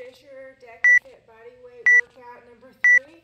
Fisher DecaFit Body Weight Workout number three.